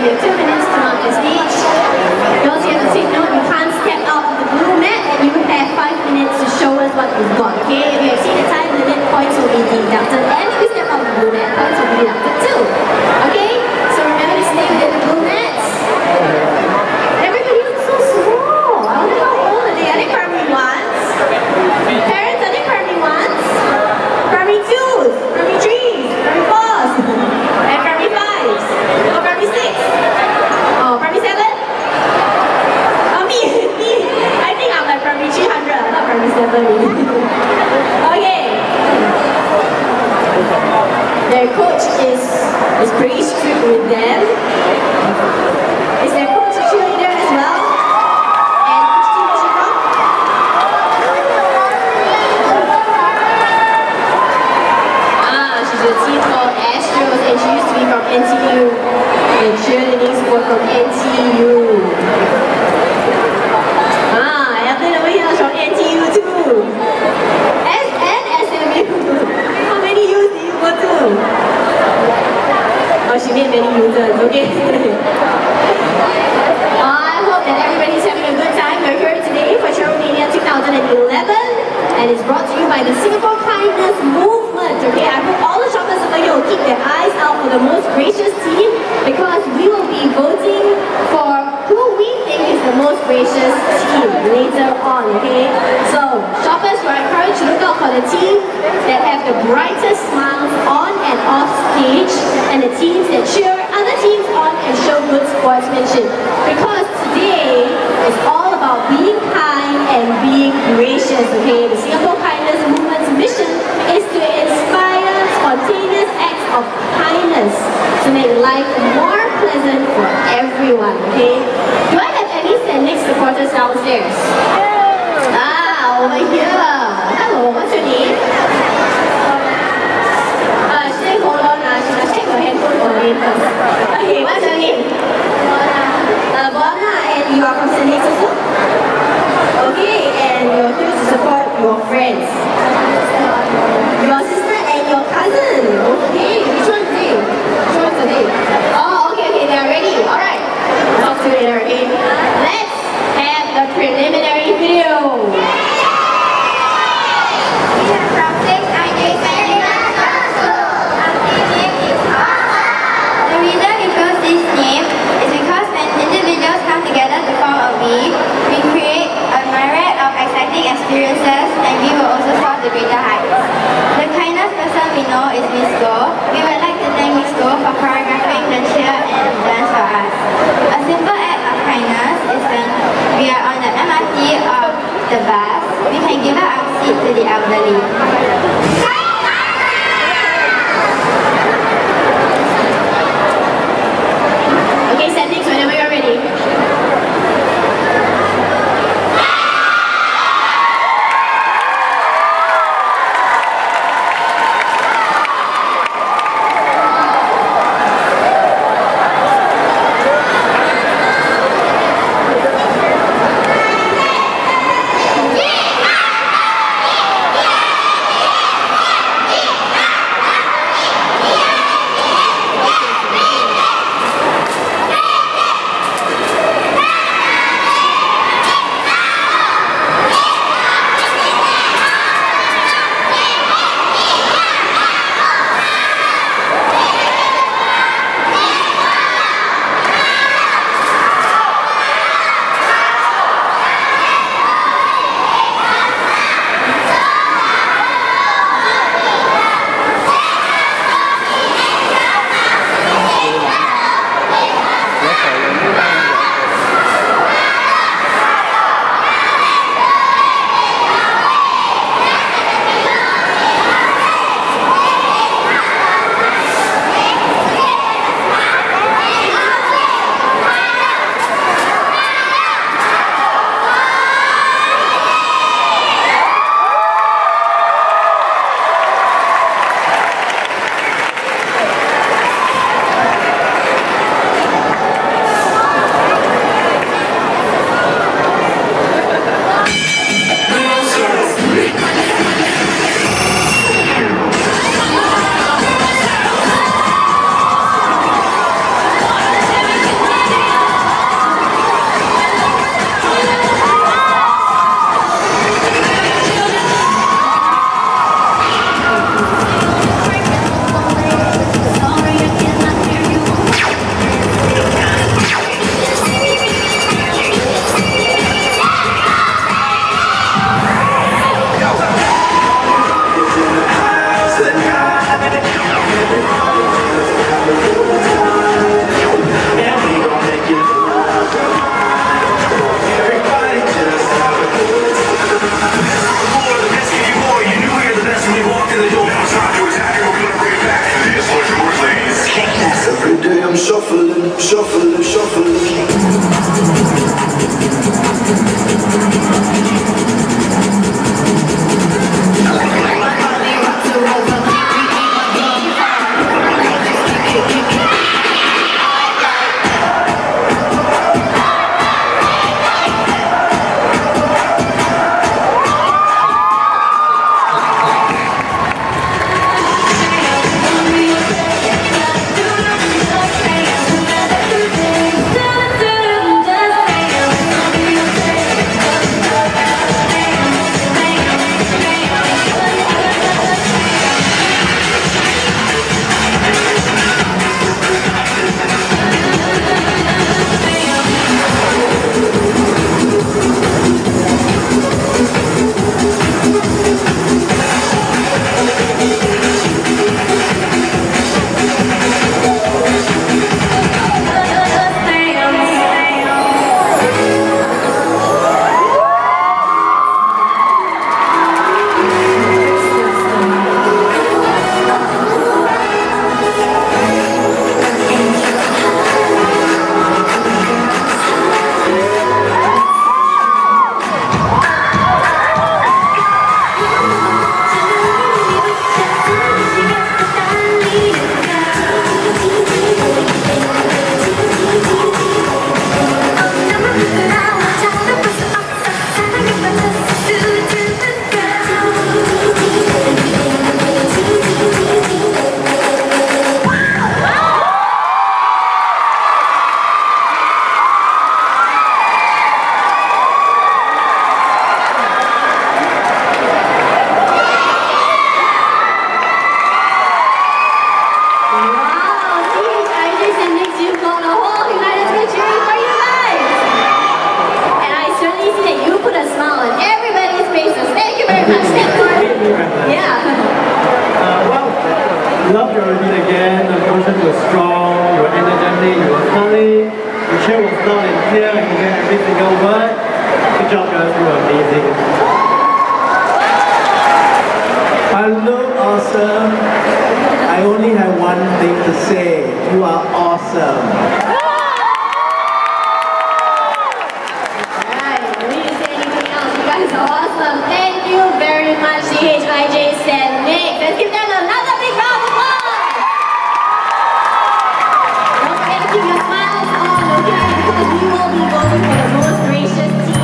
you took an instrument as each. Those you have to the signal, you can't step out of the blue mat, and you have five minutes to show us what you've got, okay? If you exceed the time limit, points will be deducted. And if you step out of the blue mat, points will be deducted too. Singapore Kindness Movement. Okay, I hope all the shoppers over here will keep their eyes out for the most gracious team because we will be voting for who we think is the most gracious team later on. Okay, so shoppers, we're encouraged to look out for the team that have the brightest smiles on and off stage and the teams that cheer other teams on and show good sportsmanship. Because today is all about being kind and being gracious, okay? The Singapore Kindness spontaneous acts of kindness to make life more pleasant for everyone, okay? Do I have any. Nick's supporters downstairs? Ah, over here. Hello, what's your name? Uh, she hold on, uh, she check her handphone for first. the bus, we can give our seat to the elderly. Love your routine again. The motion was strong, you were energetic, you were funny. The chair was loud and clear, I can get every single word. Good job, guys, you were amazing. I look awesome. I only have one thing to say. You are awesome. because you will be voted for the most gracious team.